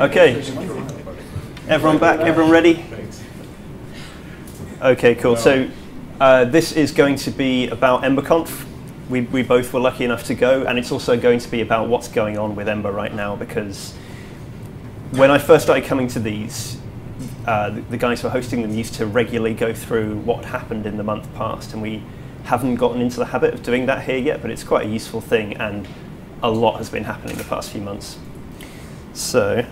Okay. Everyone back? Everyone ready? Okay, cool. So uh, this is going to be about EmberConf. We, we both were lucky enough to go, and it's also going to be about what's going on with Ember right now because when I first started coming to these, uh, the, the guys who are hosting them used to regularly go through what happened in the month past, and we haven't gotten into the habit of doing that here yet, but it's quite a useful thing, and a lot has been happening the past few months. So,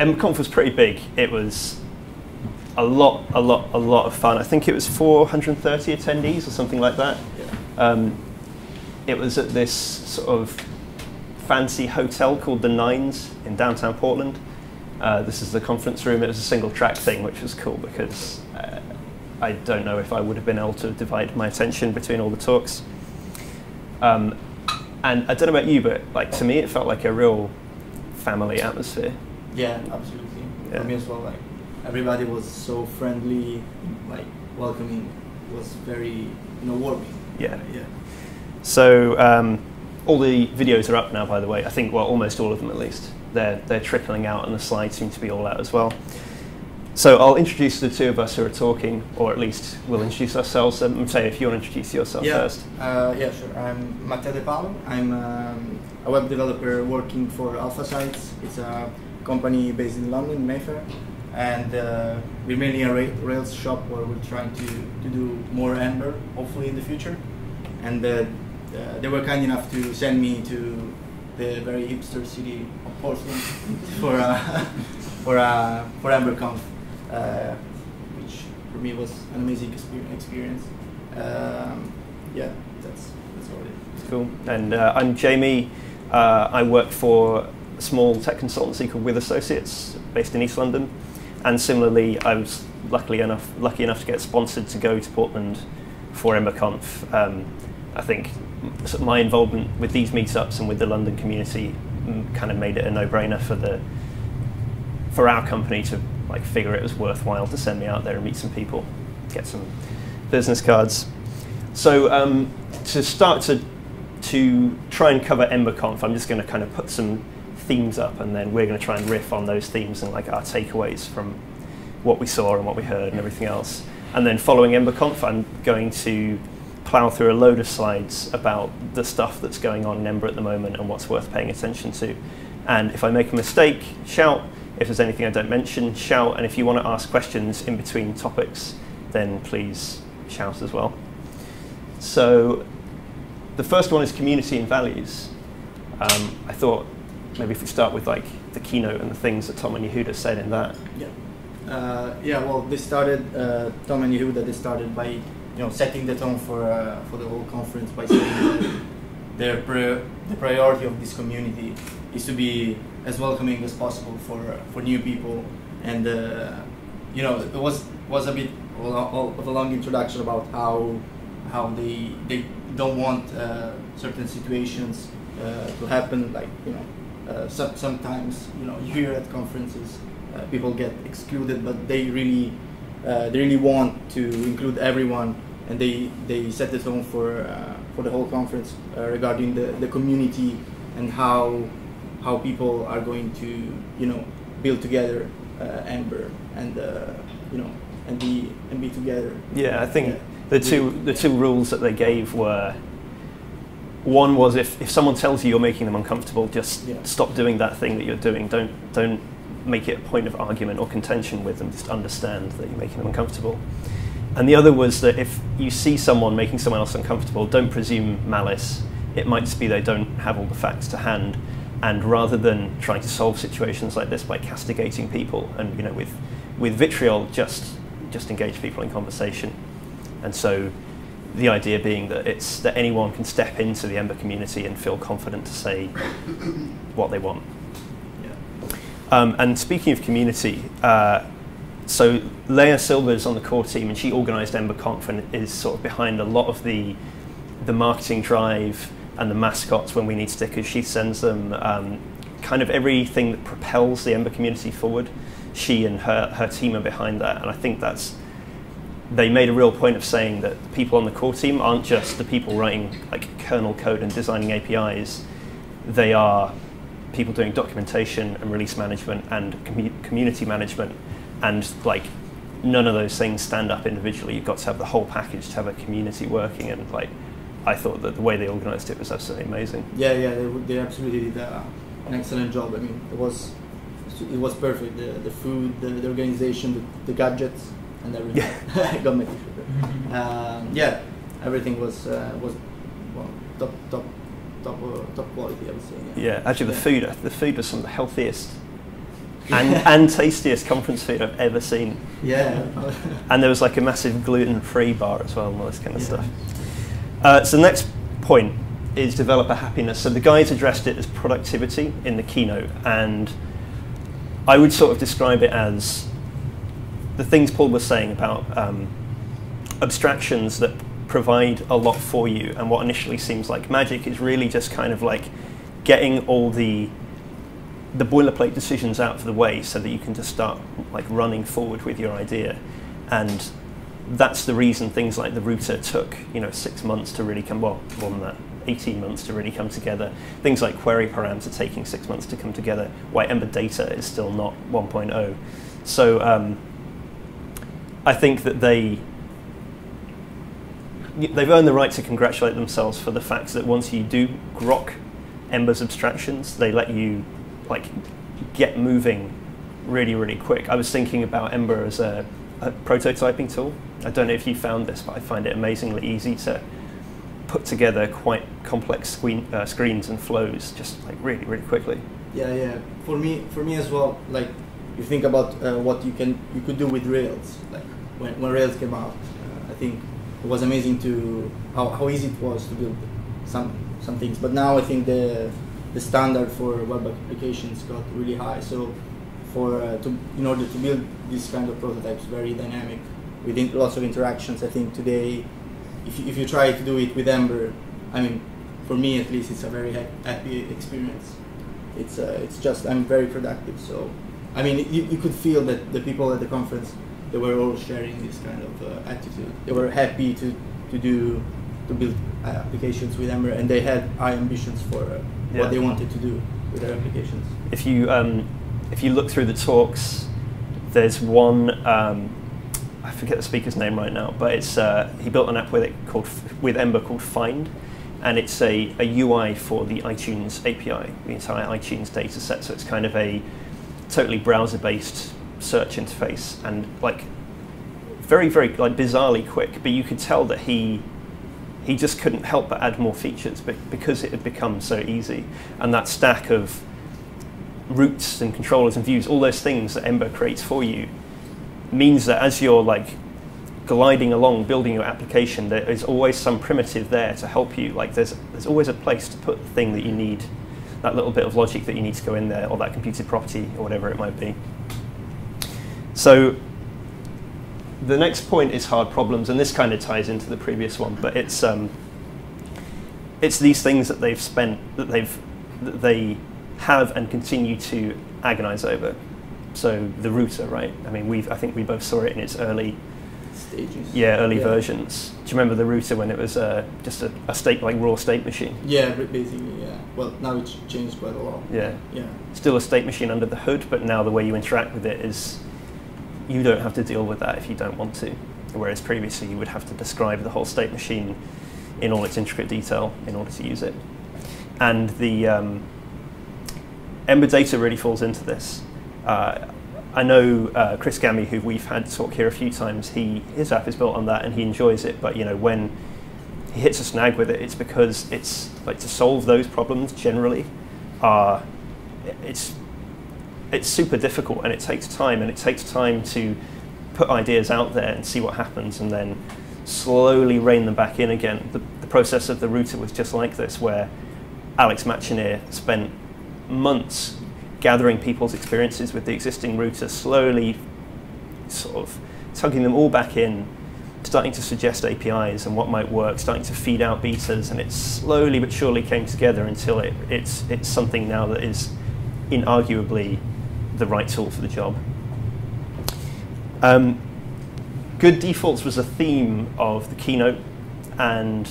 EmberConf was pretty big. It was a lot, a lot, a lot of fun. I think it was 430 attendees or something like that. Um, it was at this sort of fancy hotel called the Nines in downtown Portland. Uh, this is the conference room. It was a single track thing, which was cool because uh, I don't know if I would have been able to divide my attention between all the talks. Um, and I don't know about you, but like to me, it felt like a real family atmosphere. Yeah, absolutely. Yeah. For me as well, like everybody was so friendly, like welcoming, was very you know warming. Yeah. yeah. So um, all the videos are up now, by the way. I think well, almost all of them at least. They're they're trickling out, and the slides seem to be all out as well. So I'll introduce the two of us who are talking, or at least we'll introduce ourselves. Um, Matteo, if you want to introduce yourself yeah. first. Uh, yeah, sure. I'm Matteo Depalo. I'm um, a web developer working for AlphaSights. It's a company based in London, Mayfair, and uh, we're mainly a ra- Rails shop where we're trying to, to do more Ember, hopefully in the future. And uh, uh, they were kind enough to send me to the very hipster city of Portland for uh, for uh, for EmberConf, which for me was an amazing experience. Um, yeah, that's that's all. Cool. And I'm Jamie. I work for small tech consultancy called With Associates, based in East London. And similarly, I was luckily enough lucky enough to get sponsored to go to Portland for EmberConf. Um, I think my involvement with these meetups and with the London community mm, kind of made it a no-brainer for the for our company to like figure it was worthwhile to send me out there and meet some people, get some business cards. So um, to start to to try and cover EmberConf, I'm just going to kind of put some themes up, and then we're going to try and riff on those themes and like our takeaways from what we saw and what we heard and everything else. And then following EmberConf, I'm going to plow through a load of slides about the stuff that's going on in Ember at the moment and what's worth paying attention to. And if I make a mistake, shout. If there's anything I don't mention, shout. And if you want to ask questions in between topics, then please shout as well. So the first one is community and values. Um, I thought maybe if we start with like the keynote and the things that Tom and Yehuda said in that. Yeah. Uh, yeah. Well, they started uh, Tom and Yehuda. They started by you know setting the tone for uh, for the whole conference by saying that their pri- the priority of this community is to be as welcoming as possible for for new people, and uh, you know it was was a bit of a long introduction about how how they they don't want uh, certain situations uh, to happen like you know uh, some, sometimes you know you hear at conferences uh, people get excluded but they really uh, they really want to include everyone and they they set the tone for uh, for the whole conference uh, regarding the, the community and how how people are going to you know build together Ember and you know and be and be together. Yeah, I think the two the two rules that they gave were one was if, if someone tells you you're making them uncomfortable, just Yeah. stop doing that thing that you're doing. Don't don't make it a point of argument or contention with them. Just understand that you're making them uncomfortable. And the other was that if you see someone making someone else uncomfortable, don't presume malice. It might just be they don't have all the facts to hand. And rather than trying to solve situations like this by castigating people and you know with with vitriol, just just engage people in conversation. And so the idea being that it's that anyone can step into the Ember community and feel confident to say what they want. yeah. Um, and speaking of community, uh, so Leah Silber is on the core team and she organised EmberConf and is sort of behind a lot of the the marketing drive and the mascots when we need stickers. She sends them um, kind of everything that propels the Ember community forward. She and her, her team are behind that, and I think that's they made a real point of saying that the people on the core team aren't just the people writing like kernel code and designing APIs. They are people doing documentation and release management and commu- community management, and like none of those things stand up individually. You've got to have the whole package to have a community working, and like I thought that the way they organised it was absolutely amazing. Yeah, yeah, they, they absolutely did uh, an excellent job. I mean, it was it was perfect. The, the food, the, the organization, the, the gadgets, and everything. Yeah. got me. Um, yeah, everything was uh, was well, top top top uh, top quality. I would say. Yeah, actually, the Yeah. food the food was some of the healthiest and and tastiest conference food I've ever seen. Yeah. And there was like a massive gluten-free bar as well, and all this kind of Yeah. stuff. Uh, so the next point is developer happiness. So the guys addressed it as productivity in the keynote, and I would sort of describe it as the things Paul was saying about um, abstractions that provide a lot for you, and what initially seems like magic is really just kind of like getting all the the boilerplate decisions out of the way so that you can just start like running forward with your idea. And that's the reason things like the router took you know six months to really come well more than that 18 months to really come together. Things like query params are taking six months to come together. Why ember data is still not 1.0 so um, i think that they they've earned the right to congratulate themselves for the fact that once you do grok ember's abstractions they let you like get moving really really quick i was thinking about ember as a, a prototyping tool i don't know if you found this but i find it amazingly easy to put together quite complex screen, uh, screens and flows just like really really quickly Yeah, yeah. For me, for me as well. Like, you think about uh, what you can you could do with Rails. Like when, when Rails came out, uh, I think it was amazing to how, how easy it was to build some some things. But now I think the the standard for web applications got really high. So for uh, to in order to build these kind of prototypes, very dynamic, with lots of interactions. I think today, if you, if you try to do it with Ember, I mean, for me at least, it's a very ha- happy experience it's uh, it's just I'm very productive. So, I mean, you, you could feel that the people at the conference they were all sharing this kind of uh, attitude. They were happy to, to do to build uh, applications with Ember, and they had high ambitions for uh, Yeah. what they wanted to do with their applications. if you um, if you look through the talks, there's one um, I forget the speaker's name right now, but it's uh, he built an app with it called with Ember called Find, and it's a, a UI for the iTunes API, the entire iTunes data set. So it's kind of a totally browser-based search interface, and like very very like bizarrely quick. But you could tell that he he just couldn't help but add more features be- because it had become so easy, and that stack of routes and controllers and views, all those things that Ember creates for you, means that as you're like gliding along building your application, there is always some primitive there to help you. Like there's there's always a place to put the thing that you need, that little bit of logic that you need to go in there, or that computed property, or whatever it might be. So the next point is hard problems, and this kind of ties into the previous one, but it's um, it's these things that they've spent that they've that they have and continue to agonize over. So the router, right? I mean, we've I think we both saw it in its early Stages. yeah early Yeah. versions. Do you remember the router when it was uh, just a, a state like raw state machine? Yeah, basically, yeah. Well, now it's changed quite a lot. Yeah, Yeah. still a state machine under the hood, but now the way you interact with it is you don't have to deal with that if you don't want to. Whereas previously you would have to describe the whole state machine in all its intricate detail in order to use it. And the um, Ember data really falls into this. Uh, I know uh, Chris Gammy, who we've had talk here a few times. He his app is built on that, and he enjoys it. But you know, when he hits a snag with it, it's because it's like to solve those problems generally. Uh, it's it's super difficult, and it takes time, and it takes time to put ideas out there and see what happens, and then slowly rein them back in again. The, the process of the router was just like this, where Alex Matchneer spent months gathering people's experiences with the existing router, slowly sort of tugging them all back in, starting to suggest APIs and what might work, starting to feed out betas, and it slowly but surely came together until it, it's, it's something now that is inarguably the right tool for the job. Um, good defaults was a theme of the keynote, and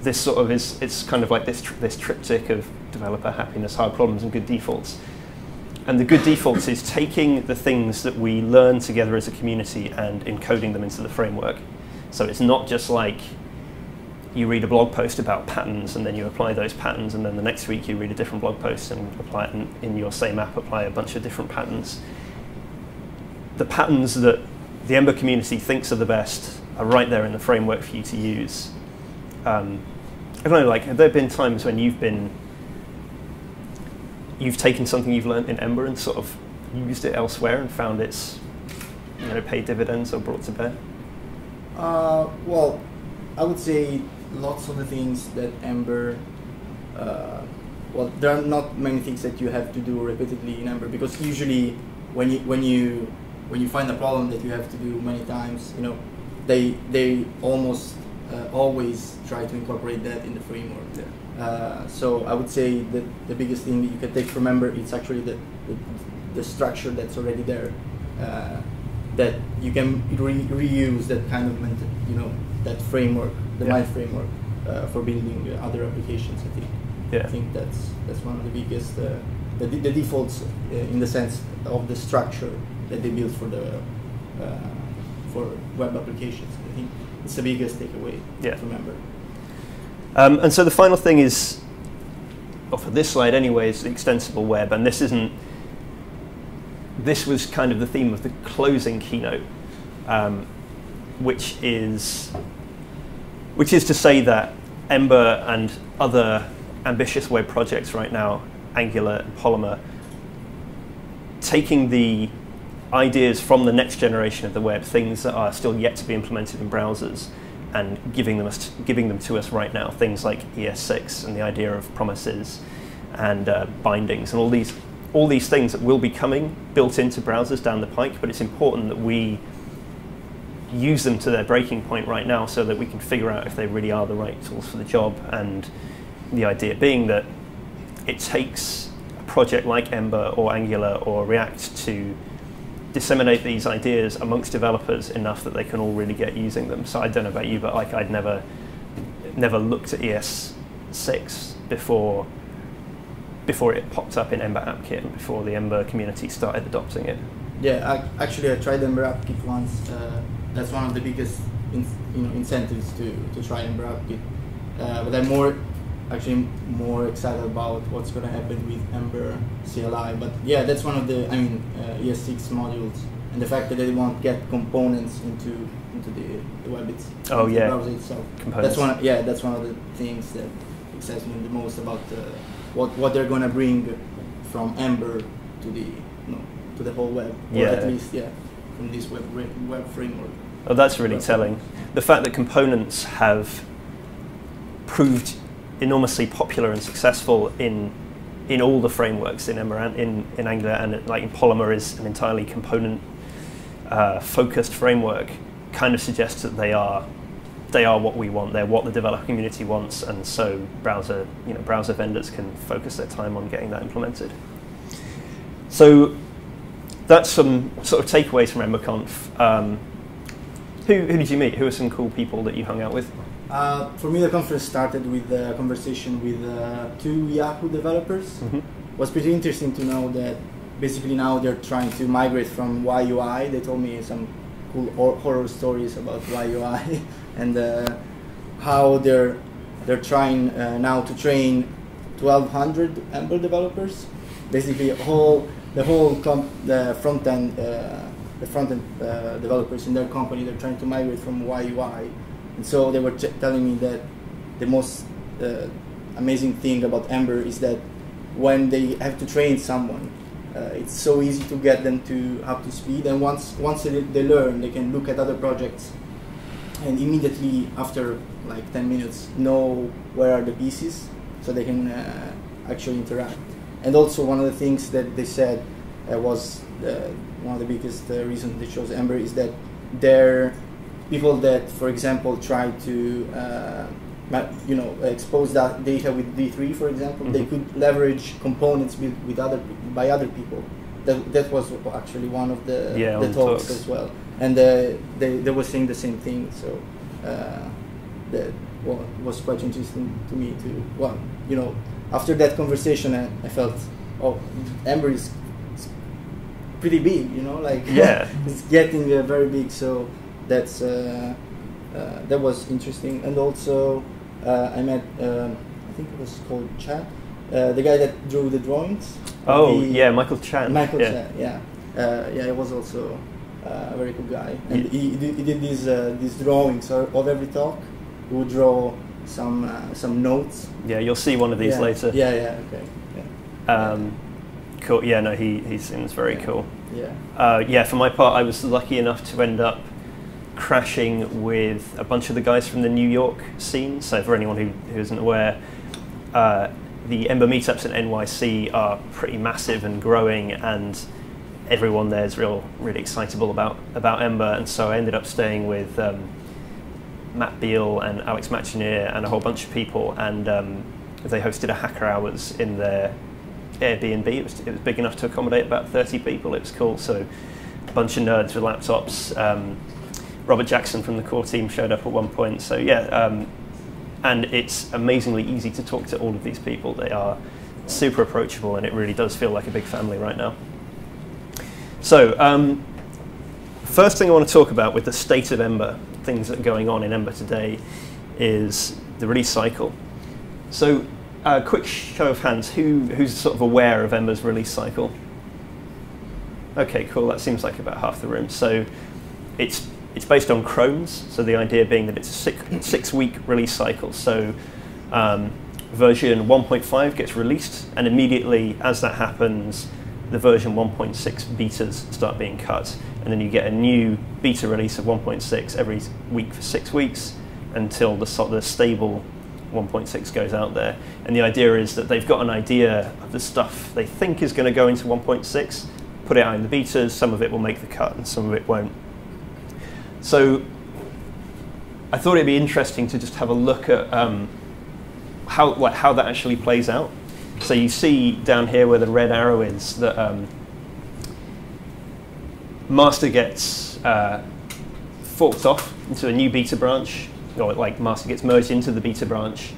this sort of is it's kind of like this tr- this triptych of developer happiness, hard problems, and good defaults. And the good defaults is taking the things that we learn together as a community and encoding them into the framework. So it's not just like you read a blog post about patterns and then you apply those patterns, and then the next week you read a different blog post and apply it in, in your same app, apply a bunch of different patterns. The patterns that the Ember community thinks are the best are right there in the framework for you to use. Um, I don't know, like, have there been times when you've been you've taken something you've learned in Ember and sort of used it elsewhere and found it's you know paid dividends or brought to bear? Uh, well, I would say lots of the things that Ember. Uh, well, there are not many things that you have to do repeatedly in Ember because usually when you when you when you find a problem that you have to do many times, you know, they they almost uh, always try to incorporate that in the framework. Yeah. Uh, so I would say that the biggest thing that you can take from Ember is actually the, the, the structure that's already there. Uh, that you can re- reuse that kind of you know, that framework, the Yeah. Mind framework, uh, for building other applications. I think. Yeah. I think that's that's one of the biggest, uh, the, the defaults uh, in the sense of the structure that they build for the uh, for web applications. I think it's the biggest takeaway Yeah. from Ember. Um, and so the final thing is, well, for this slide anyway, is the extensible web. And this isn't, this was kind of the theme of the closing keynote, um, which is, which is to say that Ember and other ambitious web projects right now, Angular and Polymer, taking the ideas from the next generation of the web, things that are still yet to be implemented in browsers, and giving them us, giving them to us right now. Things like ES6 and the idea of promises and uh, bindings and all these all these things that will be coming built into browsers down the pike. But it's important that we use them to their breaking point right now, so that we can figure out if they really are the right tools for the job. And the idea being that it takes a project like Ember or Angular or React to disseminate these ideas amongst developers enough that they can all really get using them. So I don't know about you, but like I'd never never looked at ES6 before before it popped up in Ember AppKit and before the Ember community started adopting it. Yeah, I, actually, I tried Ember AppKit once. Uh, that's one of the biggest in, you know, incentives to, to try Ember AppKit. Uh, but I'm more actually more excited about what's going to happen with Ember CLI. But yeah, that's one of the I mean uh, ES6 modules and the fact that they won't get components into into the, the web it's Oh, yeah. the browser itself. Components. That's one. Yeah, that's one of the things that excites me the most about uh, what what they're gonna bring from Ember to the you know, to the whole web, or Yeah. at least yeah, from this web web framework. Oh, that's really telling. The fact that components have proved enormously popular and successful in in all the frameworks in in, in Angular and like in Polymer is an entirely component uh, focused framework kind of suggests that they are they are what we want. They're what the developer community wants, and so browser you know browser vendors can focus their time on getting that implemented. So that's some sort of takeaways from EmberConf. Um, who, who did you meet? Who are some cool people that you hung out with? Uh, for me, the conference started with a conversation with uh, two Yahoo developers. Mhm. was pretty interesting to know that basically now they're trying to migrate from YUI. They told me some cool hor- horror stories about YUI and uh, how they're they're trying uh, now to train 1,200 Ember developers. Basically, whole the whole the front end uh, the front end uh, developers in their company they're trying to migrate from YUI, and so they were telling me that the most uh, amazing thing about Ember is that when they have to train someone, uh, it's so easy to get them to up to speed. And once once they, they learn, they can look at other projects and immediately after like 10 minutes know where are the pieces so they can uh, actually interact. And also one of the things that they said uh, was uh, one of the biggest uh, reasons they chose Ember is that they're people that, for example, try to uh, you know expose that data with D3, for example, they Mhm. could leverage components with, with other by other people. That, that was actually one of the, Yeah, the talks talks. as well, and uh, they they were saying the same thing. So uh, that well, was quite interesting to me to well you know after that conversation I, I felt oh Ember is pretty big you know like Yeah. it's getting uh, very big so that's uh, uh, that was interesting and also uh, I met um, I think it was called Chad uh, the guy that drew the drawings Oh The- yeah, Michael Chan. Michael yeah. Chan, yeah, uh, yeah, he was also uh, a very cool guy, and Yeah. he, he did, he did these uh, these drawings of of every talk. He would draw some uh, some notes. Yeah, you'll see one of these yeah. later. Yeah, yeah, okay, yeah, Um, cool. Yeah, no, he he seems very Yeah. cool. Yeah. Uh, yeah, for my part, I was lucky enough to end up crashing with a bunch of the guys from the New York scene. So, for anyone who, who isn't aware, uh, the Ember meetups in NYC are pretty massive and growing, and everyone there is real, really excitable about about Ember. And so, I ended up staying with um, Matt Beale and Alex Matchneer and a whole bunch of people, and um, they hosted a hacker hours in their Airbnb. It was, it was big enough to accommodate about 30 people. It was cool. So a bunch of nerds with laptops. Um, Robert Jackson from the core team showed up at one point. So yeah, um, and it's amazingly easy to talk to all of these people. They are super approachable, and it really does feel like a big family right now. So um, first thing I want to talk about with the state of Ember, things that are going on in Ember today, is the release cycle. So a quick show of hands, who, who's sort of aware of Ember's release cycle? Okay, cool. That seems like about half the room. So it's it's based on Chromes. So the idea being that it's a six, six week release cycle. So um, version 1.5 gets released, and immediately as that happens, the version 1.6 betas start being cut, and then you get a new beta release of 1.6 every week for six weeks until the, the stable 1.6 goes out there. And the idea is that they've got an idea of the stuff they think is going to go into 1.6, put it out in the betas, some of it will make the cut and some of it won't. So I thought it'd be interesting to just have a look at um, how, like, how that actually plays out. So you see down here where the red arrow is that um, master gets uh, forked off into a new beta branch, or like master gets merged into the beta branch,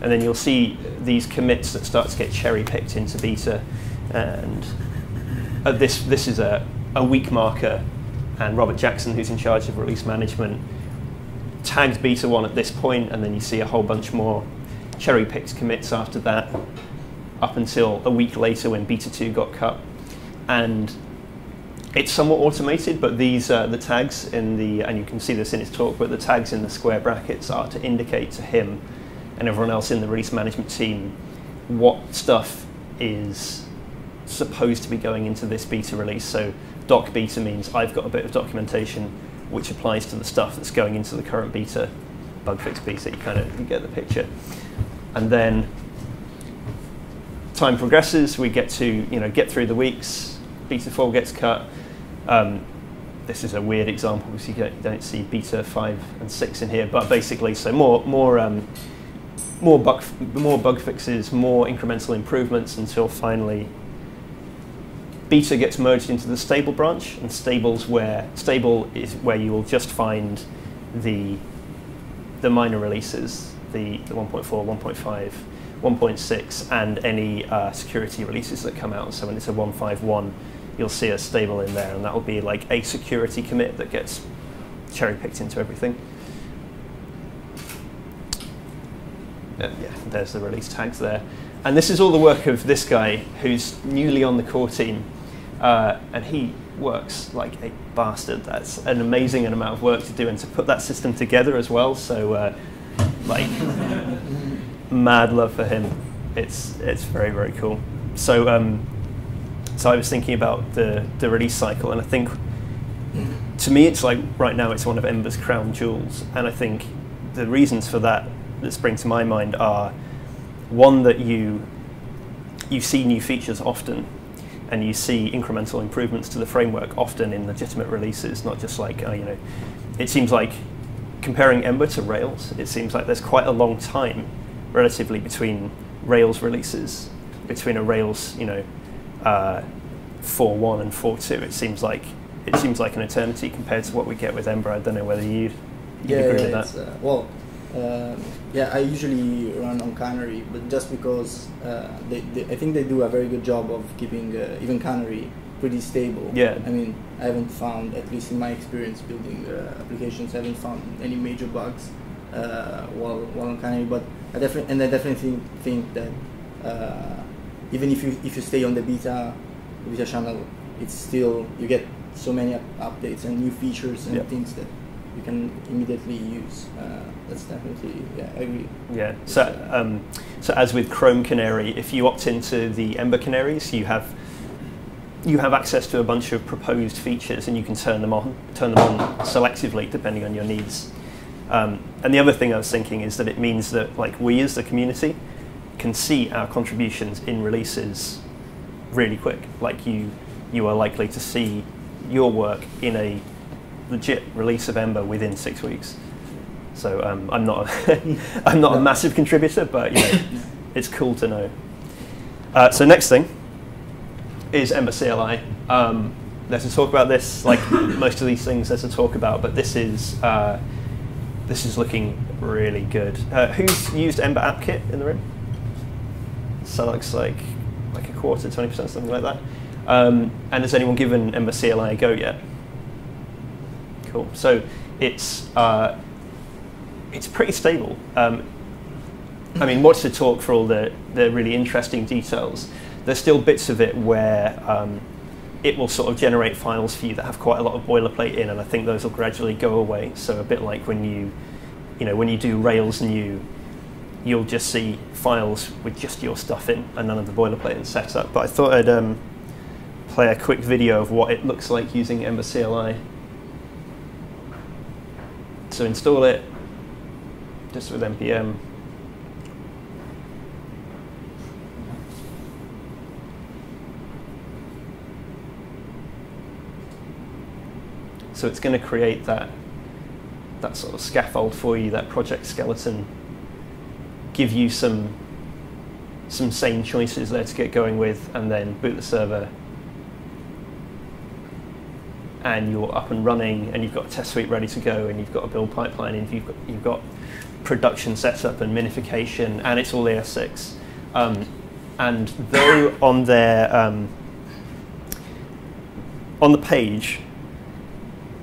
and then you'll see these commits that start to get cherry picked into beta, and uh, this this is a, a week marker, and Robert Jackson, who's in charge of release management, tags beta one at this point, and then you see a whole bunch more cherry picked commits after that, up until a week later when beta two got cut, and it's somewhat automated, but these uh, the tags in the and you can see this in his talk, but the tags in the square brackets are to indicate to him and everyone else in the release management team what stuff is supposed to be going into this beta release. So doc beta means I've got a bit of documentation which applies to the stuff that's going into the current beta bug fix beta. You kind of you get the picture, and then time progresses. We get to you know get through the weeks. Beta four gets cut. Um, this is a weird example because you don't see beta five and six in here, but basically, so more more um, more bug more bug fixes, more incremental improvements until finally beta gets merged into the stable branch, and stables where stable is where you will just find the the minor releases, the, the 1.4, 1.5, 1.6, and any uh, security releases that come out. So when it's a 151, you'll see a stable in there, and that will be like a security commit that gets cherry picked into everything. Uh, yeah, there's the release tags there. And this is all the work of this guy who's newly on the core team. Uh, and he works like a bastard. That's an amazing amount of work to do and to put that system together as well. So, uh, like, mad love for him. It's, it's very, very cool. So, um, so I was thinking about the, the release cycle, and I think to me, it's like right now it's one of Ember's crown jewels. And I think the reasons for that that spring to my mind are one that you you see new features often and you see incremental improvements to the framework often in legitimate releases not just like uh, you know it seems like comparing ember to rails it seems like there's quite a long time relatively between rails releases between a rails you know uh, 4.1 and 4.2 it seems like it seems like an eternity compared to what we get with ember i don't know whether you you yeah, agree yeah, with that uh, well, Um, yeah, I usually run on Canary, but just because uh, they, they, I think they do a very good job of keeping uh, even Canary pretty stable. Yeah. I mean, I haven't found, at least in my experience building uh, applications, I haven't found any major bugs uh, while, while on Canary. But I definitely, and I definitely think, think that uh, even if you if you stay on the beta beta channel, it's still you get so many up- updates and new features and Yeah. things that you can immediately use. Uh, that's definitely yeah, I agree. Yeah. So, um, so as with Chrome Canary, if you opt into the Ember Canaries, you have you have access to a bunch of proposed features, and you can turn them on, turn them on selectively depending on your needs. Um, and the other thing I was thinking is that it means that like we as the community can see our contributions in releases really quick. Like you, you are likely to see your work in a legit release of Ember within six weeks. So um, I'm not a I'm not a massive contributor, but you know, it's cool to know. Uh, so next thing is Ember CLI. Um, there's a talk about this, like most of these things there's a talk about, but this is uh, this is looking really good. Uh, who's used Ember App Kit in the room? So that looks like like a quarter, twenty percent, something like that. Um, and has anyone given Ember CLI a go yet? Cool. So it's uh, it's pretty stable. Um, I mean, watch the talk for all the, the really interesting details. There's still bits of it where um, it will sort of generate files for you that have quite a lot of boilerplate in, and I think those will gradually go away. So a bit like when you, you know, when you do Rails new, you'll just see files with just your stuff in and none of the boilerplate and setup. But I thought I'd um, play a quick video of what it looks like using Ember CLI. So install it just with npm. So it's going to create that that sort of scaffold for you, that project skeleton, give you some some sane choices there to get going with, and then boot the server, and you're up and running, and you've got a test suite ready to go, and you've got a build pipeline, and you've got you've got production setup and minification, and it's all ES6. Um, and though on their um, on the page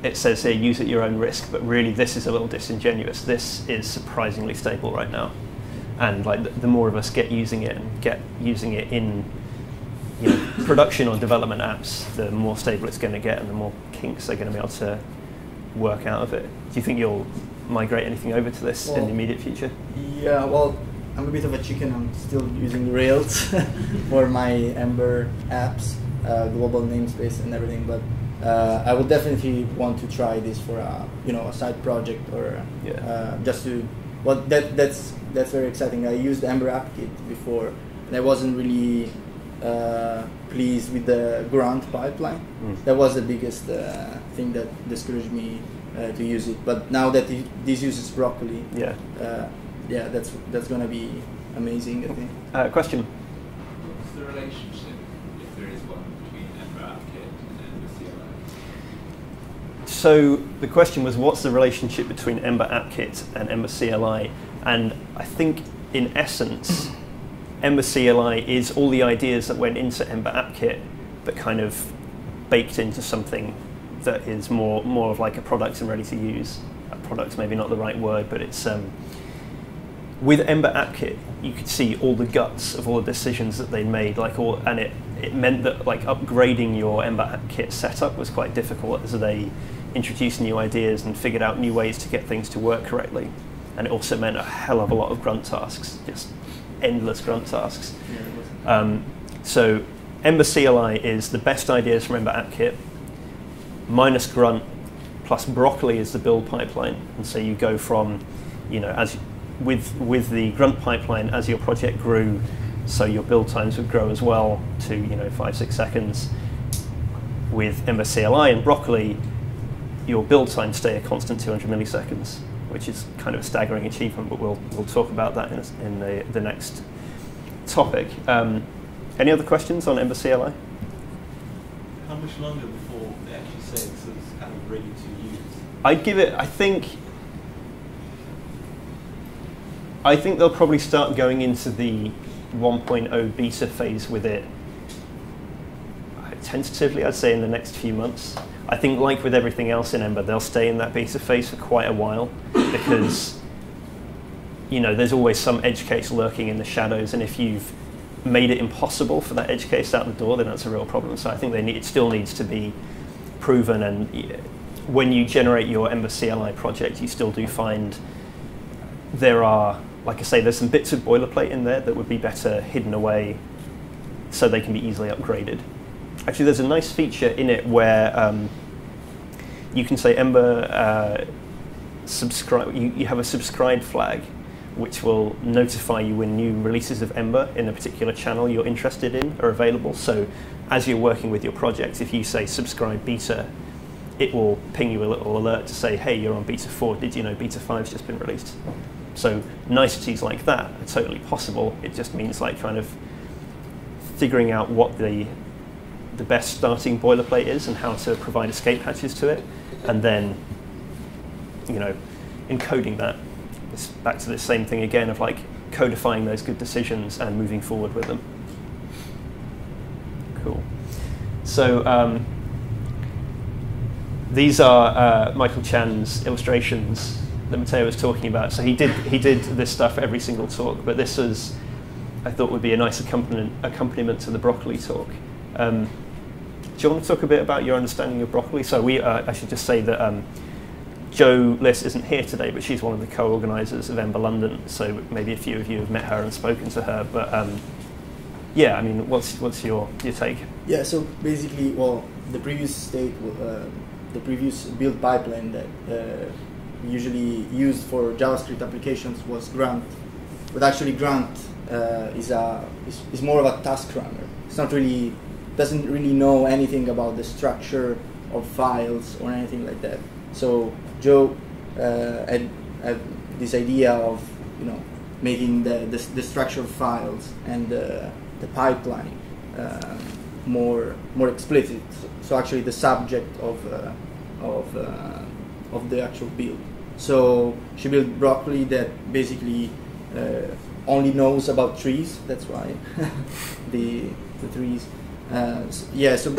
it says here use at your own risk, but really this is a little disingenuous. This is surprisingly stable right now, and like the, the more of us get using it and get using it in you know, production or development apps, the more stable it's going to get, and the more kinks they're going to be able to work out of it. Do you think you'll migrate anything over to this in the immediate future? Yeah, well, I'm a bit of a chicken. I'm still using Rails for my Ember apps, uh, global namespace and everything. But uh, I would definitely want to try this for a you know a side project or Yeah. uh, just to. Well, that that's that's very exciting. I used Ember App Kit before, and I wasn't really uh, pleased with the grunt pipeline. Mm. That was the biggest uh, thing that discouraged me uh, to use it. But now that it, this uses Broccoli, Yeah. uh, yeah, that's that's gonna be amazing. I think. Uh, question. What's the relationship, if there is one, between Ember AppKit and the CLI? So the question was, what's the relationship between Ember AppKit and Ember CLI? And I think, in essence, Ember CLI is all the ideas that went into Ember AppKit, but kind of baked into something that is more more of like a product and ready to use. A product's maybe not the right word, but it's um, with Ember AppKit, you could see all the guts of all the decisions that they made, like all, and it, it meant that like upgrading your Ember AppKit setup was quite difficult as they introduced new ideas and figured out new ways to get things to work correctly. And it also meant a hell of a lot of grunt tasks, just endless grunt tasks. Um, so Ember CLI is the best ideas from Ember AppKit minus grunt plus broccoli is the build pipeline. And so you go from you know as with with the grunt pipeline as your project grew so your build times would grow as well to you know five six seconds. With Ember CLI and broccoli your build times stay a constant 200 milliseconds which is kind of a staggering achievement but we'll we'll talk about that in, a- in the, the next topic um, any other questions on Ember CLI How much longer before they actually say this is kind of ready to use? I'd give it. I think. I think they'll probably start going into the 1.0 beta phase with it tentatively, I'd say, in the next few months. I think, like with everything else in Ember, they'll stay in that beta phase for quite a while because, you know, there's always some edge case lurking in the shadows, and if you've made it impossible for that edge case out the door, then that's a real problem. So I think they need, it still needs to be proven, and when you generate your Ember CLI project, you still do find there are, like I say, there's some bits of boilerplate in there that would be better hidden away so they can be easily upgraded. Actually, there's a nice feature in it where um, you can say Ember uh, subscribe. You, you have a subscribe flag, which will notify you when new releases of Ember in a particular channel you're interested in are available. So, as you're working with your project, if you say subscribe beta, it will ping you a little alert to say, "Hey, you're on beta four. Did you know beta five's just been released?" So niceties like that are totally possible. It just means like kind of figuring out what the the best starting boilerplate is and how to provide escape hatches to it, and then you know encoding that. It's back to the same thing again of like codifying those good decisions and moving forward with them. Cool. So um, these are uh, Michael Chan's illustrations that Matteo was talking about. So he did he did this stuff every single talk, but this was I thought would be a nice accompaniment accompaniment to the broccoli talk. Um, do you want to talk a bit about your understanding of broccoli? So we uh, I should just say that. Um, Jo Liss isn't here today, but she's one of the co-organisers of Ember London. So maybe a few of you have met her and spoken to her. But um, yeah, I mean, what's what's your your take? Yeah, so basically, well, the previous state, uh, the previous build pipeline that uh, usually used for JavaScript applications was Grunt, but actually Grunt uh, is a is, is more of a task runner. It's not really doesn't really know anything about the structure of files or anything like that. So Jo uh, had, had this idea of you know making the the, the structure of files and the, the pipeline uh, more more explicit. So actually, the subject of uh, of uh, of the actual build. So she built broccoli that basically uh, only knows about trees. That's why the the trees. Uh, s- yeah. So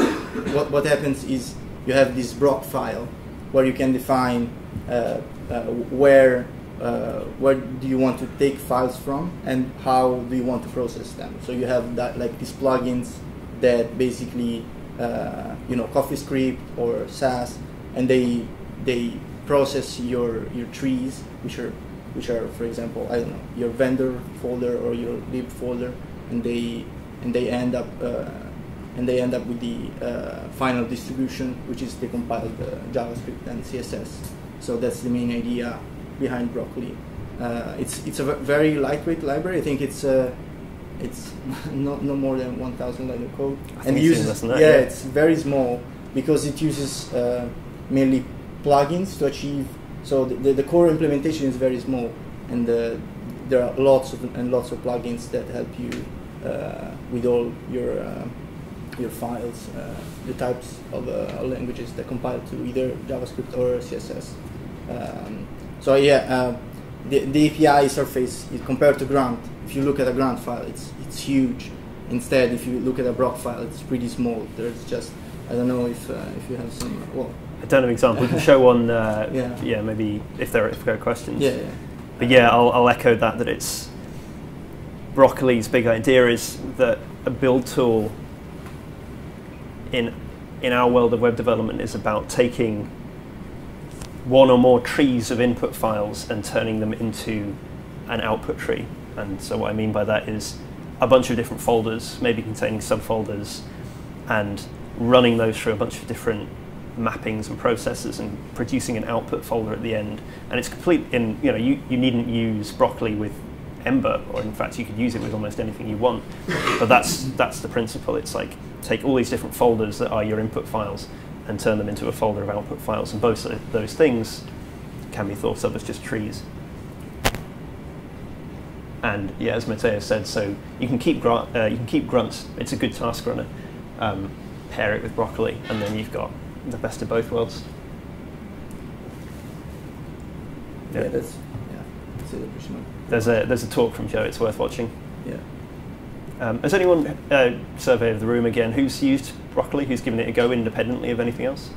what what happens is you have this Brocfile where you can define uh, uh, where uh, where do you want to take files from and how do you want to process them. So you have that like these plugins that basically uh, you know CoffeeScript or Sass, and they they process your your trees, which are which are for example I don't know your vendor folder or your lib folder, and they and they end up and they end up with the uh, final distribution, which is the compiled uh, JavaScript and CSS. So that's the main idea behind Broccoli. Uh, it's it's a very lightweight library. I think it's uh, it's not no more than 1,000 line of code, I and uses less than that, yeah, yeah. it's very small because it uses uh, mainly plugins to achieve. So the, the, the core implementation is very small, and uh, there are lots of and lots of plugins that help you uh, with all your uh, your files, uh, the types of uh, languages that compile to either JavaScript or CSS. Um, so yeah, uh, the, the API surface is compared to Grunt. If you look at a Grunt file, it's it's huge. Instead, if you look at a Brocfile, it's pretty small. There's just I don't know if uh, if you have some well I don't have an example. We can show one. Yeah. yeah. maybe if there, if there are questions. yeah, yeah. But yeah, I'll, I'll echo that. That it's Broccoli's big idea is that a build tool in in our world of web development is about taking one or more trees of input files and turning them into an output tree. And so what I mean by that is a bunch of different folders, maybe containing subfolders, and running those through a bunch of different mappings and processes and producing an output folder at the end. And it's complete in, you know, you, you needn't use broccoli with Ember, or in fact you could use it with almost anything you want. But that's that's the principle. It's like take all these different folders that are your input files and turn them into a folder of output files. And both of those things can be thought of as just trees. And yeah, as Matteo said, so you can keep uh, you can keep grunts. It's a good task runner. Um, pair it with broccoli, and then you've got the best of both worlds. yeah, that's yeah. celebration. There's a there's a talk from Jo. It's worth watching. Yeah. Um, has anyone uh, survey of the room again? Who's used broccoli? Who's given it a go independently of anything else?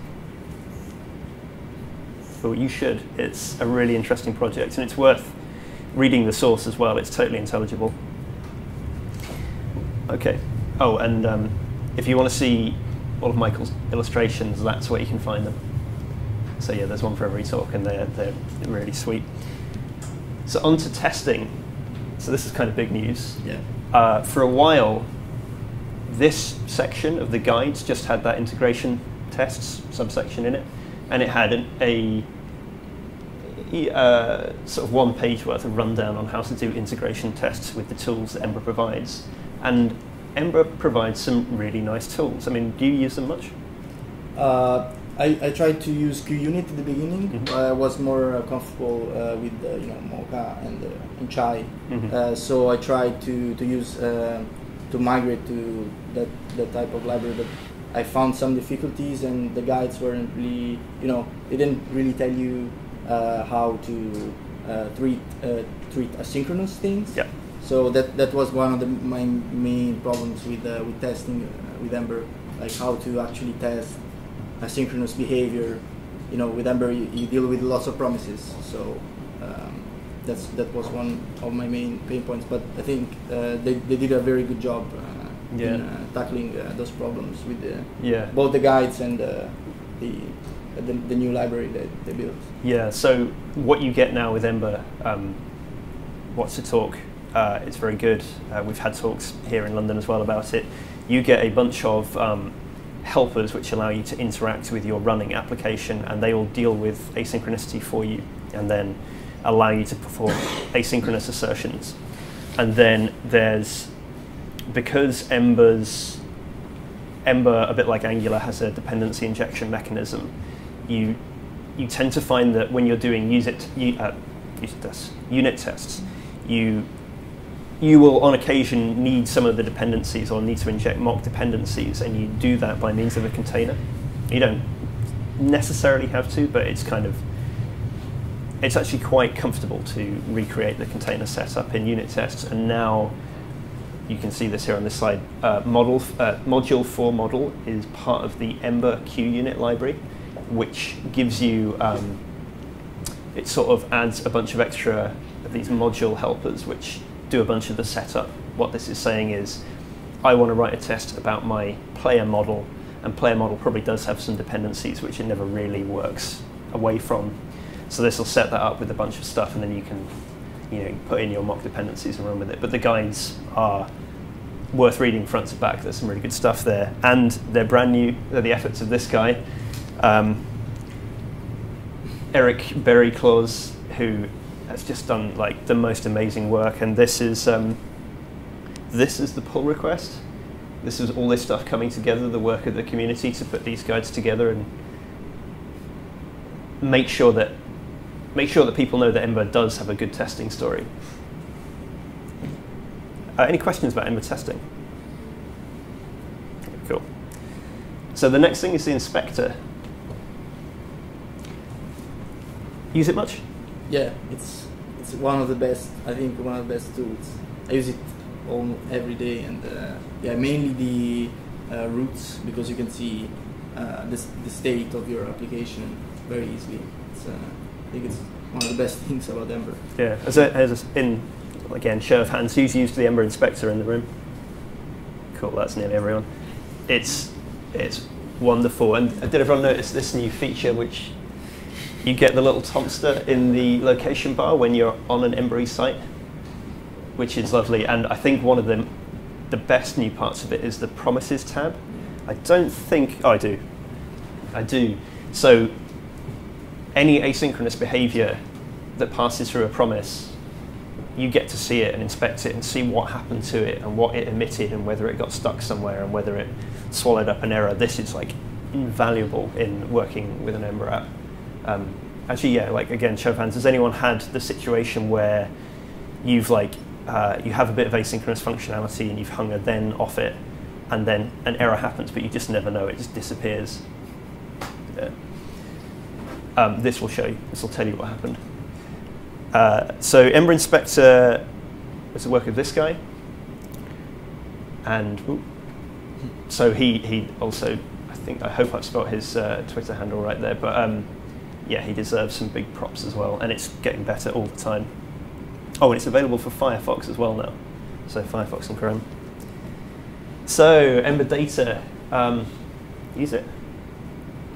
Well, you should. It's a really interesting project, and it's worth reading the source as well. It's totally intelligible. Okay. Oh, and um, if you want to see all of Michael's illustrations, that's where you can find them. So yeah, there's one for every talk, and they're they're really sweet. So on to testing. So this is kind of big news. Yeah. Uh, for a while, this section of the guides just had that integration tests subsection in it, and it had an, a uh, sort of one page worth of rundown on how to do integration tests with the tools that Ember provides. And Ember provides some really nice tools. I mean, do you use them much? Uh, I, I tried to use QUnit at the beginning. Mhm. I was more uh, comfortable uh, with uh, you know Mocha and, uh, and Chai. Mhm. Uh, so I tried to to use to migrate to that that type of library, but I found some difficulties, and the guides weren't really you know they didn't really tell you uh, how to uh, treat uh, treat asynchronous things. Yeah. So that that was one of the my main problems with uh, with testing uh, with Ember, like how to actually test asynchronous behavior. You know, with Ember you, you deal with lots of promises, so um, that's that was one of my main pain points. But I think uh, they they did a very good job uh, Yeah. in uh, tackling uh, those problems with the, Yeah. both the guides and uh, the, the the new library that they built. Yeah, so what you get now with Ember, um, what's the talk? Uh, it's very good. Uh, we've had talks here in London as well about it. You get a bunch of um, helpers which allow you to interact with your running application and they will deal with asynchronicity for you and then allow you to perform asynchronous assertions. And then there's, because Ember's Ember, a bit like Angular, has a dependency injection mechanism. You you tend to find that when you're doing unit u- uh, unit tests, unit tests, you you will on occasion need some of the dependencies or need to inject mock dependencies, and you do that by means of a container. You don't necessarily have to, but it's kind of it's actually quite comfortable to recreate the container setup in unit tests, and now you can see this here on this slide. Uh, model uh, moduleForModel is part of the Ember QUnit library, which gives you um, it sort of adds a bunch of extra of these module helpers, which do a bunch of the setup. What this is saying is, I want to write a test about my player model, and player model probably does have some dependencies which it never really works away from. So this will set that up with a bunch of stuff, and then you can, you know, put in your mock dependencies and run with it. But the guides are worth reading front to back. There's some really good stuff there, and they're brand new. They're the efforts of this guy, um, Eric Berryclaws, who has just done like the most amazing work. And this is um, this is the pull request. This is all this stuff coming together, the work of the community to put these guides together and make sure that make sure that people know that Ember does have a good testing story. Uh, any questions about Ember testing? Cool. So the next thing is the inspector. Use it much? Yeah, it's one of the best. I think one of the best tools. I use it all every day, and uh, yeah, mainly the uh, routes because you can see uh, the, the state of your application very easily. Uh, I think it's one of the best things about Ember. Yeah. As, a, as a, in again, show of hands, who's used the Ember Inspector in the room? Cool. That's nearly everyone. It's it's wonderful. And did everyone notice this new feature, which you get the little tomster in the location bar when you're on an Ember site, which is lovely. And I think one of the the best new parts of it is the Promises tab. I don't think oh, I do. I do. So any asynchronous behavior that passes through a promise, you get to see it and inspect it and see what happened to it and what it emitted and whether it got stuck somewhere and whether it swallowed up an error. This is like invaluable in working with an Ember app. Um, actually, yeah, like again, show of hands. Has anyone had the situation where you've like uh, you have a bit of asynchronous functionality and you've hung a then off it, and then an error happens, but you just never know. It just disappears. Yeah. Um, this will show you. This will tell you what happened. Uh, so Ember Inspector was the work of this guy, and ooh, so he he also I think I hope I've spelled his uh, Twitter handle right there, but um, yeah, he deserves some big props as well, and it's getting better all the time. Oh, and it's available for Firefox as well now, so Firefox and Chrome. So Ember Data, um, use it.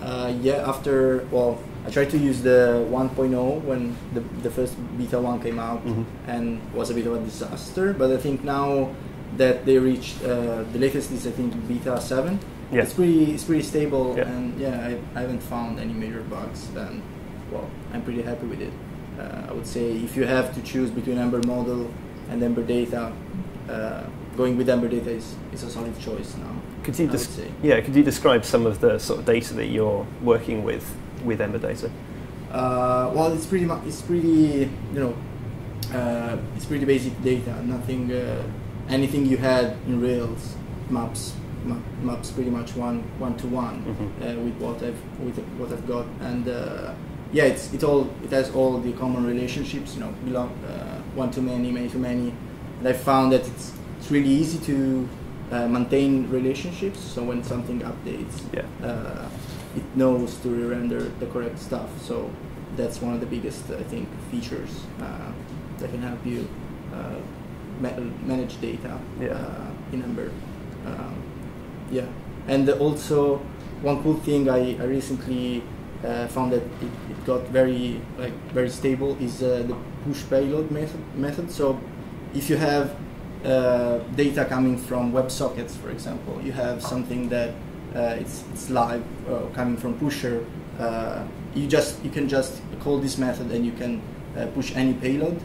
Uh, yeah, after well, I tried to use the 1.0 when the, the first beta one came out, Mhm. and was a bit of a disaster. But I think now that they reached uh, the latest is I think beta 7. Yeah. It's pretty it's pretty stable, Yeah. and yeah, I, I haven't found any major bugs. And well, I'm pretty happy with it. Uh, I would say if you have to choose between Ember model and Ember data, uh, going with Ember data is, is a solid choice now. Could you I just say. yeah? Could you describe some of the sort of data that you're working with with Ember Data? Uh, well, it's pretty much it's pretty you know uh, it's pretty basic data. Nothing, uh, anything you had in Rails maps map, maps pretty much one one to one Mhm. uh, with what I've with what I've got, and uh, yeah, it's it all it has all the common relationships. You know, belong uh, one to many, many to many, and I found that it's it's really easy to uh, maintain relationships. So when something updates, Yeah. uh, it knows to re-render the correct stuff. So that's one of the biggest, I think, features uh, that can help you uh, ma- manage data Yeah. uh, in Ember. Um, yeah, and also one cool thing I, I recently uh, found that it, it got very like very stable is uh, the push payload method. Method. So if you have uh, data coming from WebSockets, for example, you have something that uh, it's, it's live uh, coming from pusher. Uh, you just you can just call this method and you can uh, push any payload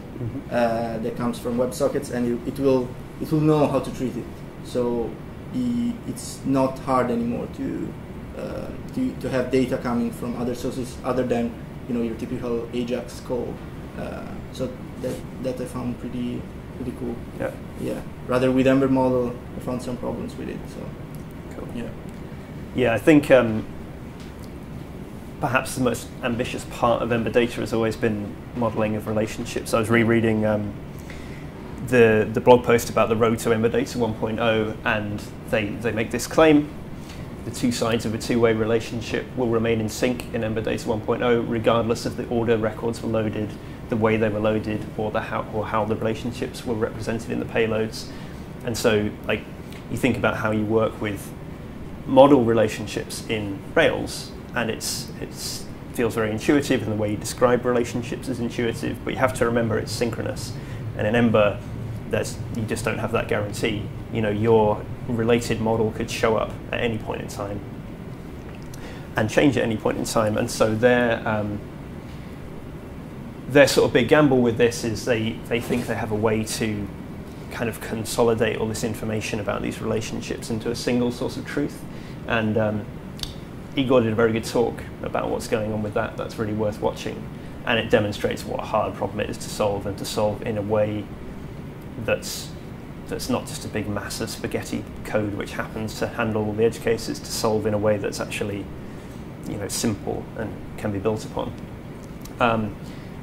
uh, that comes from WebSockets, and it, it will it will know how to treat it. So it's not hard anymore to, uh, to to have data coming from other sources other than you know your typical Ajax call. Uh, so that that I found pretty pretty cool. Yeah. Yeah. Rather with Ember model, I found some problems with it. So Cool. yeah. Yeah, I think um, perhaps the most ambitious part of Ember Data has always been modeling of relationships. I was rereading um, the the blog post about the road to Ember Data 1.0, and they they make this claim: the two sides of a two-way relationship will remain in sync in Ember Data 1.0, regardless of the order records were loaded, the way they were loaded, or the how or how the relationships were represented in the payloads. And so, like, you think about how you work with model relationships in Rails, and it's it's feels very intuitive, and the way you describe relationships is intuitive. But you have to remember it's synchronous, and in Ember, there's you just don't have that guarantee. You know, your related model could show up at any point in time and change at any point in time, and so their um, their sort of big gamble with this is they they think they have a way to kind of consolidate all this information about these relationships into a single source of truth. And um, Igor did a very good talk about what's going on with that. That's really worth watching. And it demonstrates what a hard problem it is to solve and to solve in a way that's that's not just a big mass of spaghetti code which happens to handle all the edge cases to solve in a way that's actually you know simple and can be built upon. Um,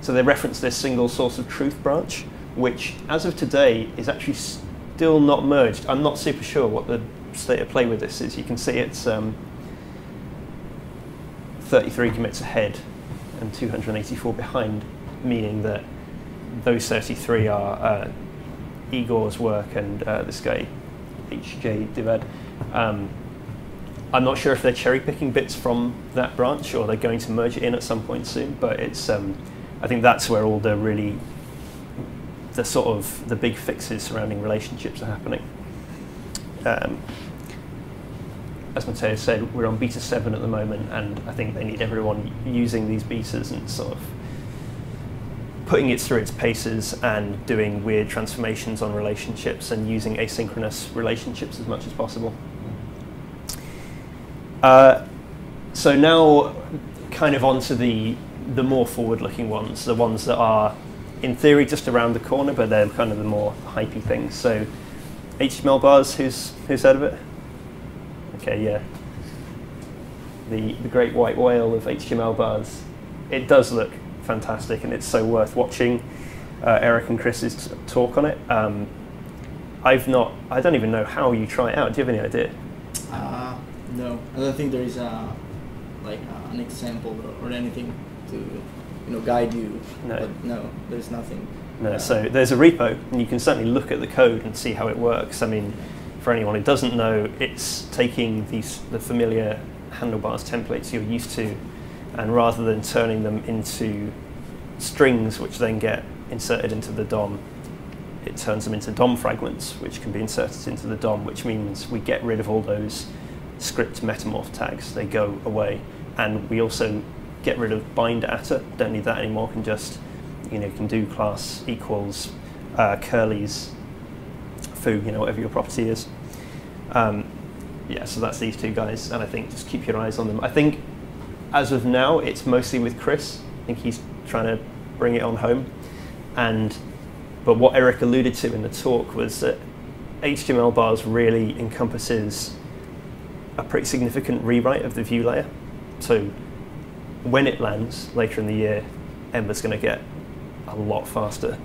so they reference this single source of truth branch, which as of today is actually still not merged. I'm not super sure what the state of play with this is. You can see it's um, 33 commits ahead and 284 behind, meaning that those 33 are uh, Igor's work and uh, this guy, HJ Divad. Um, I'm not sure if they're cherry picking bits from that branch or they're going to merge it in at some point soon, but it's um, I think that's where all the really the sort of the big fixes surrounding relationships are happening. Um, as Matteo said, we're on beta 7 at the moment, and I think they need everyone using these betas and sort of putting it through its paces and doing weird transformations on relationships and using asynchronous relationships as much as possible. Uh, so now, kind of onto the the more forward-looking ones, the ones that are, in theory, just around the corner, but they're kind of the more hypey things. So, HTML bars, who's who's heard of it? Okay, yeah. The the great white whale of HTML bars. It does look fantastic, and it's so worth watching. uh, Eric and Chris's talk on it. Um, I've not. I don't even know how you try it out. Do you have any idea? Uh, no, I don't think there is a like uh, an example or, or anything to you know guide you. No. But no, there's nothing. No. Uh, So there's a repo, and you can certainly look at the code and see how it works. I mean, for anyone who doesn't know, it's taking these the familiar handlebars templates you're used to, and rather than turning them into strings, which then get inserted into the DOM, it turns them into DOM fragments, which can be inserted into the DOM, which means we get rid of all those script metamorph tags. They go away, and we also get rid of bind-attr. Don't need that anymore. Can just you know can do class equals uh, curly's foo, you know whatever your property is. Um, yeah, so that's these two guys, and I think just keep your eyes on them. I think as of now, it's mostly with Chris. I think he's trying to bring it on home, and but what Eric alluded to in the talk was that HTML bars really encompasses a pretty significant rewrite of the view layer. So when it lands later in the year, Ember's going to get a lot faster.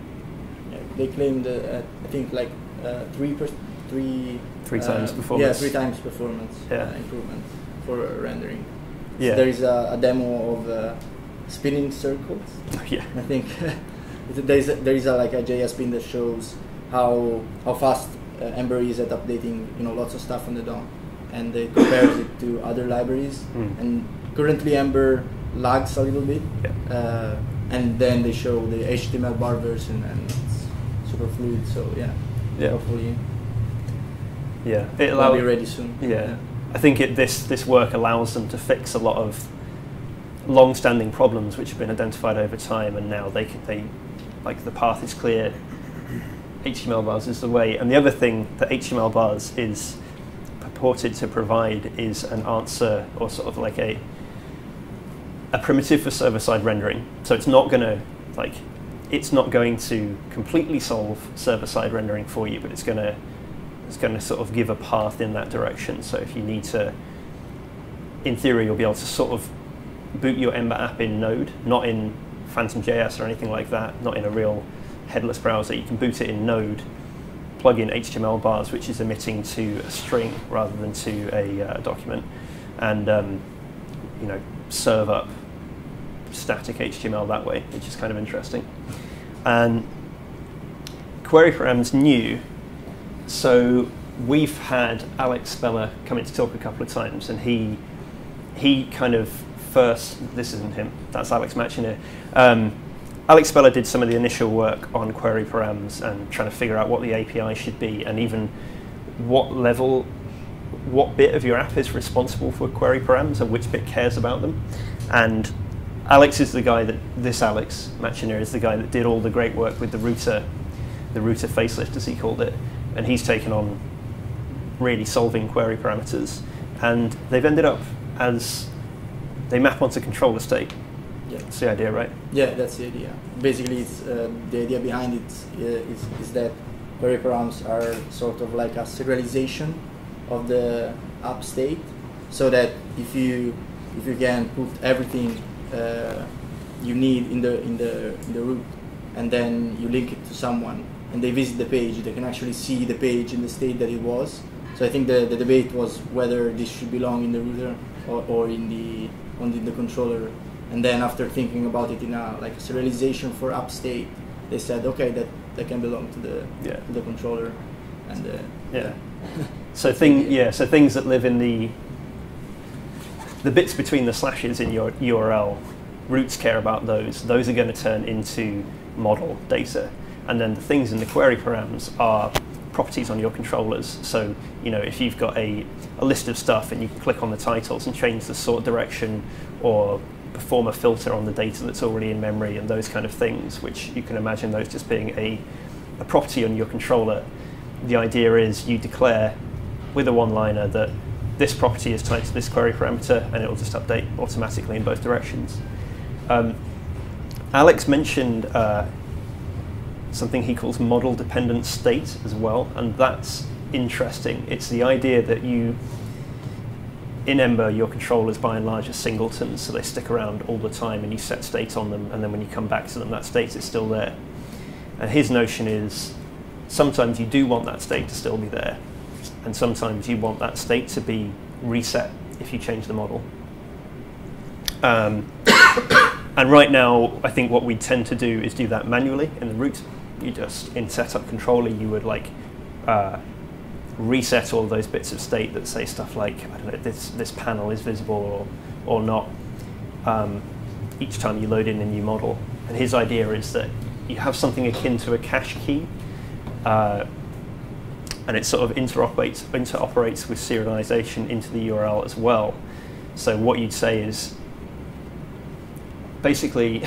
Yeah, they claimed uh, I think like uh, three per- three Three uh, times Yeah, performance. three times performance Yeah. uh, improvement for rendering. Yeah. there is a, a demo of uh, spinning circles. yeah. I think there is a, there is a, like a JS Bin that shows how how fast uh, Ember is at updating you know lots of stuff on the DOM, and they compares it to other libraries. Mm. And currently Ember lags a little bit, Yeah. uh, and then they show the HTML bar version and it's super fluid. So yeah, Yeah. hopefully Yeah. It it'll be ready soon. Yeah, I think it, this this work allows them to fix a lot of long-standing problems which have been identified over time, and now they they like the path is clear. HTML bars is the way, and the other thing that HTML bars is purported to provide is an answer or sort of like a a primitive for server-side rendering. So it's not going to like it's not going to completely solve server-side rendering for you, but it's going to it's going to sort of give a path in that direction. So if you need to, in theory, you'll be able to sort of boot your Ember app in Node, not in Phantom.js or anything like that, not in a real headless browser. You can boot it in Node, plug in HTML bars, which is emitting to a string rather than to a uh, document, and um, you know serve up static HTML that way, which is kind of interesting. And query params new. So we've had Alex Speller come in to talk a couple of times, and he he kind of first. This isn't him. That's Alex Matchneer. Um, Alex Speller did some of the initial work on query params and trying to figure out what the API should be, and even what level, what bit of your app is responsible for query params and which bit cares about them. And Alex is the guy that this Alex Matchneer is the guy that did all the great work with the router, the router facelift as he called it, and he's taken on really solving query parameters, and they've ended up as they map onto controller state. Yeah. That's the idea, right? Yeah, that's the idea. Basically, it's, uh, the idea behind it uh, is, is that query params are sort of like a serialization of the app state, so that if you if you can put everything uh, you need in the in the in the root, and then you link it to someone, and they visit the page, they can actually see the page in the state that it was. So I think the, the debate was whether this should belong in the router or, or in the on the, the controller and then after thinking about it in a like serialization for upstate, they said okay that that can belong to the Yeah. to the controller and uh, Yeah. So thing, yeah. So things that live in the the bits between the slashes in your URL, routes care about those. Those are going to turn into model data, and then the things in the query params are properties on your controllers. So you know if you've got a, a list of stuff and you can click on the titles and change the sort direction or perform a filter on the data that's already in memory and those kind of things, which you can imagine those just being a, a property on your controller. The idea is you declare with a one-liner that this property is tied to this query parameter and it will just update automatically in both directions. Um, Alex mentioned uh, something he calls model dependent state as well, and that's interesting. It's the idea that you, in Ember, your controllers by and large are singletons, so they stick around all the time and you set state on them, and then when you come back to them, that state is still there. And his notion is sometimes you do want that state to still be there, and sometimes you want that state to be reset if you change the model. Um, and right now, I think what we tend to do is do that manually in the route. You just in setup controller, you would like uh, reset all those bits of state that say stuff like I don't know this this panel is visible or or not um, each time you load in a new model. And his idea is that you have something akin to a cache key, uh, and it sort of interoperates interoperates with serialization into the URL as well. So what you'd say is basically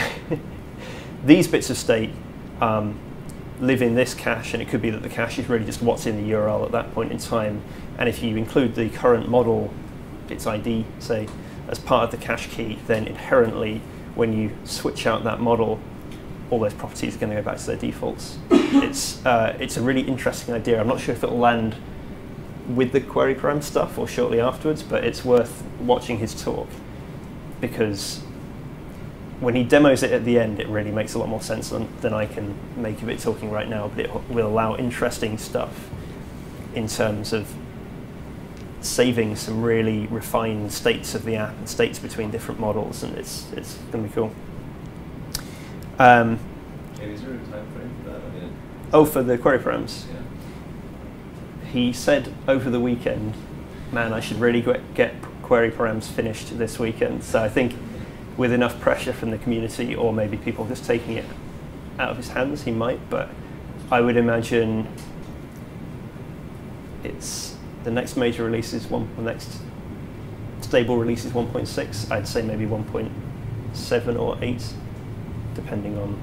these bits of state um, live in this cache, and it could be that the cache is really just what's in the URL at that point in time. And if you include the current model, its ID, say, as part of the cache key, then inherently, when you switch out that model, all those properties are going to go back to their defaults. it's, uh, it's a really interesting idea. I'm not sure if it'll land with the query param stuff or shortly afterwards, but it's worth watching his talk because when he demos it at the end, it really makes a lot more sense than, than I can make of it talking right now. But it will allow interesting stuff in terms of saving some really refined states of the app and states between different models, and it's it's going to be cool. Um, is there a time frame for that? I mean, oh, for the query params, yeah. he said over the weekend, "Man, I should really get, get query params finished this weekend." So I think with enough pressure from the community, or maybe people just taking it out of his hands, he might. But I would imagine it's the next major release is one. The next stable release is 1.6. I'd say maybe 1.7 or 8, depending on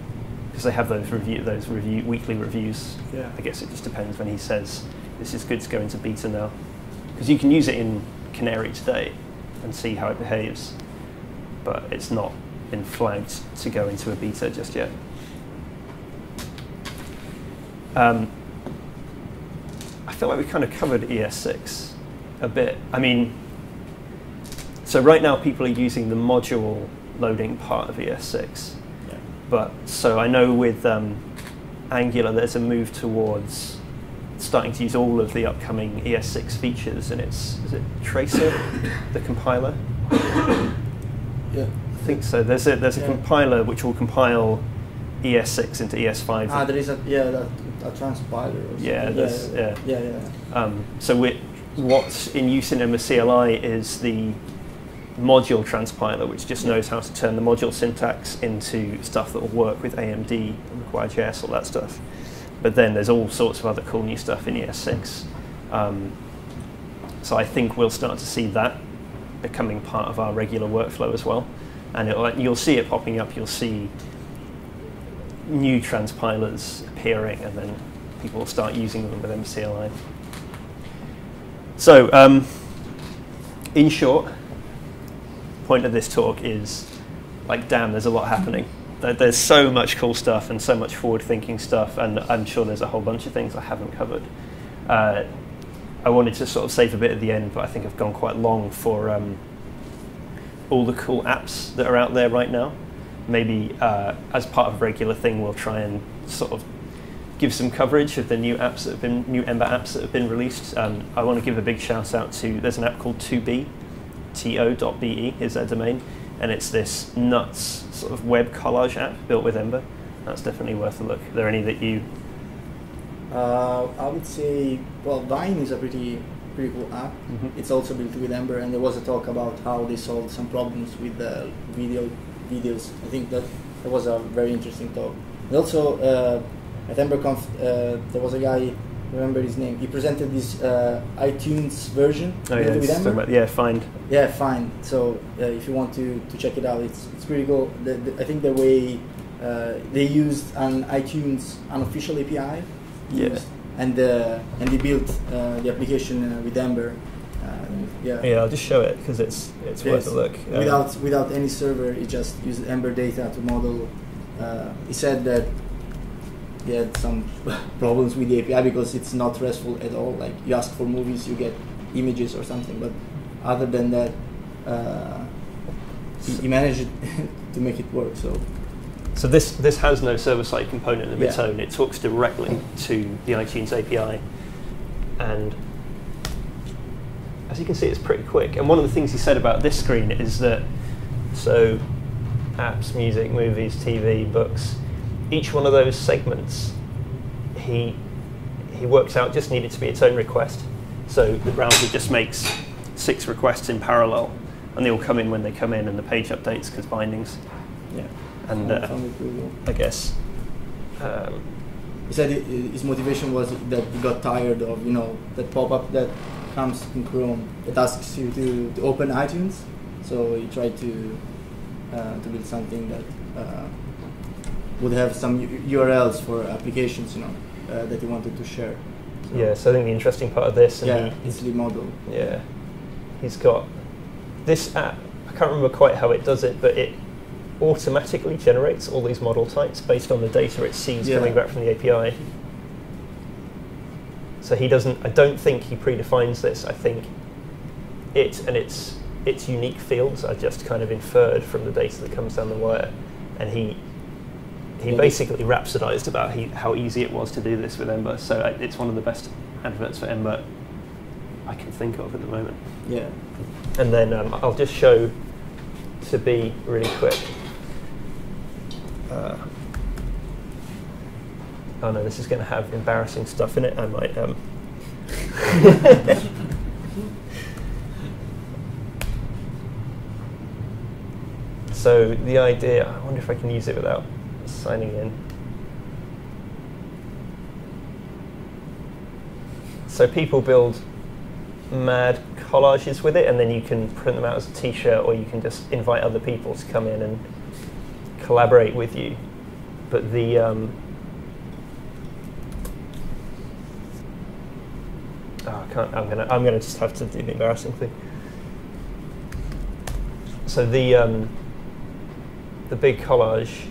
because they have those review those review weekly reviews. Yeah. I guess it just depends when he says this is good to go into beta now, because you can use it in Canary today and see how it behaves, but it's not been flagged to go into a beta just yet. Um, I feel like we kind of covered ES6 a bit. I mean, so right now people are using the module loading part of ES6, Yeah. but so I know with um, Angular there's a move towards starting to use all of the upcoming ES6 features, and it's is it Traceur, the compiler? Yeah. I think so. There's a there's a Yeah. compiler which will compile ES6 into ES5. Ah, there is a yeah that, a transpiler. Or something. Yeah, there's- yeah, yeah, yeah. yeah. Um, so we, what's in use in Ember CLI is the module transpiler, which just knows how to turn the module syntax into stuff that will work with AMD, Require.js, all that stuff. But then there's all sorts of other cool new stuff in ES6. Um, so I think we'll start to see that becoming part of our regular workflow as well. And you'll see it popping up. You'll see new transpilers appearing, and then people will start using them with Ember CLI. So, um, in short, point of this talk is like, damn, there's a lot happening. There's so much cool stuff and so much forward-thinking stuff, and I'm sure there's a whole bunch of things I haven't covered. Uh, I wanted to sort of save a bit at the end, but I think I've gone quite long for um, all the cool apps that are out there right now. Maybe uh, as part of a regular thing, we'll try and sort of give some coverage of the new apps that have been new Ember apps that have been released. Um, I want to give a big shout out to there's an app called 2B, to.be is their domain, and it's this nuts sort of web collage app built with Ember. That's definitely worth a look. Are there any that you? Uh, I would say, well, Vine is a pretty pretty cool app. Mhm. It's also built with Ember, and there was a talk about how they solved some problems with the video videos. I think that that was a very interesting talk. And also uh, at EmberConf, uh, there was a guy. Remember his name? He presented this uh, iTunes version Oh yeah, with Ember. about- yeah, find. Yeah, fine. So uh, if you want to, to check it out, it's it's pretty cool. The, the, I think the way uh, they used an iTunes unofficial API, Yeah. and uh, and they built uh, the application uh, with Ember. Uh, yeah. Yeah, I'll just show it because it's it's worth a look. Uh, Without without any server, it just used Ember data to model. Uh, he said that he had some problems with the API because it's not RESTful at all. Like you ask for movies, you get images or something. But other than that, uh, he, he managed to make it work. So So this this has no server-side component of its own. It talks directly to the iTunes API, and as you can see, it's pretty quick. And one of the things he said about this screen is that so apps, music, movies, TV, books, each one of those segments, he he works out just needed to be its own request. So the browser just makes six requests in parallel, and they all come in when they come in, and the page updates because bindings. Yeah. And uh, found it pretty cool. I guess um, He said it, his motivation was that he got tired of you know that pop-up that comes in Chrome that asks you to, to open iTunes. So he tried to uh, to build something that uh, would have some U- URLs for applications, you know, uh, that he wanted to share. So, yeah. So I think the interesting part of this, and yeah, he, easily model. Yeah. He's got this app, I can't remember quite how it does it, but it automatically generates all these model types based on the data it sees Yeah. coming back from the API. So he doesn't, I don't think he predefines this. I think it and its its unique fields are just kind of inferred from the data that comes down the wire. And he he basically rhapsodized about he, how easy it was to do this with Ember. So it's one of the best adverts for Ember I can think of at the moment. Yeah. And then um, I'll just show to be really quick. Uh, oh no, this is going to have embarrassing stuff in it. I might. Um, so the idea, I wonder if I can use it without signing in. So people build mad collages with it, and then you can print them out as a T-shirt, or you can just invite other people to come in and collaborate with you. But the um, oh, I can't. I'm gonna. I'm gonna just have to do the embarrassing thing. So the um, the big collage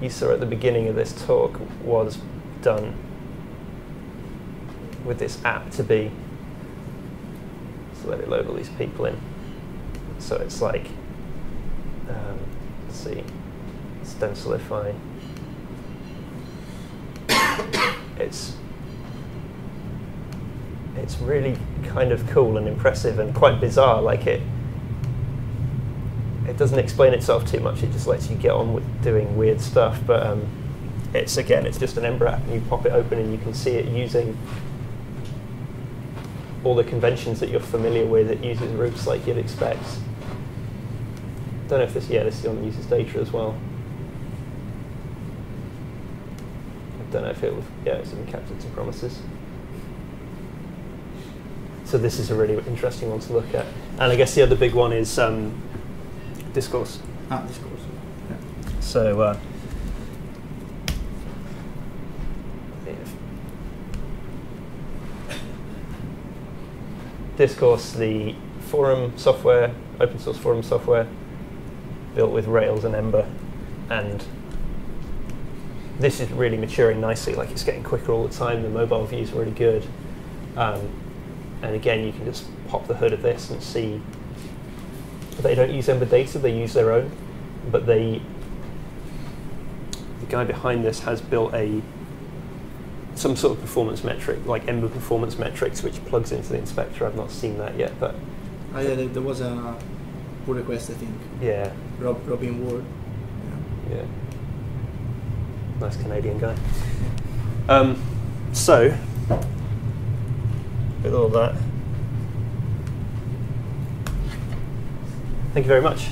you saw at the beginning of this talk was done with this app to be so let it load all these people in. So it's like, um, let's see, Stencilify. it's it's really kind of cool and impressive and quite bizarre. Like it, it doesn't explain itself too much. It just lets you get on with doing weird stuff. But um, it's again, it's just an Ember app, and you pop it open and you can see it using all the conventions that you're familiar with. It uses routes like you'd expect. Don't know if this, yeah, this is that uses data as well. I don't know if it will, yeah, it's in captured some promises. So this is a really interesting one to look at. And I guess the other big one is um, discourse. Ah, discourse. Yeah. So, uh, Discourse, the forum software, open source forum software, built with Rails and Ember, and this is really maturing nicely. Like it's getting quicker all the time. The mobile view is really good, um, and again, you can just pop the hood of this and see. They don't use Ember data; they use their own, but they the guy behind this has built a some sort of performance metric, like Ember performance metrics, which plugs into the inspector. I've not seen that yet, but yeah, there, there was a pull request, I think. yeah, Rob, Robin Ward. Yeah. yeah, nice Canadian guy. Um, so, with all that, thank you very much.